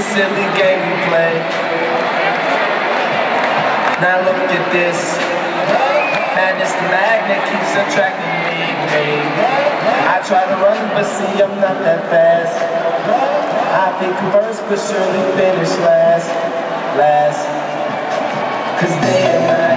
silly game we play. Now look at this. Madness the magnet keeps attracting me. I try to run, but see I'm not that fast. I think first, but surely finish last. Last. Cause they are.